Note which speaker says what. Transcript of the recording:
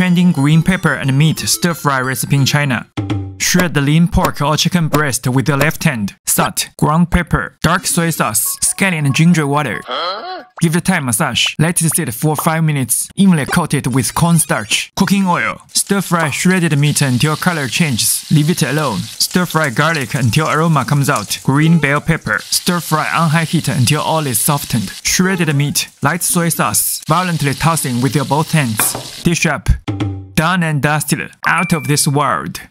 Speaker 1: trending green pepper and meat stir fry recipe in China. Shred the lean pork or chicken breast with your left hand. Salt, ground pepper, dark soy sauce, scallion and ginger water. Give the Thai massage. Let it sit for 5 minutes. Evenly coat it with cornstarch. Cooking oil. Stir fry shredded meat until color changes. Leave it alone. Stir fry garlic until aroma comes out. Green bell pepper. Stir fry on high heat until all is softened. Shredded meat. Light soy sauce. Violently tossing with your both hands. Dish up. Done and dusted. Out of this world.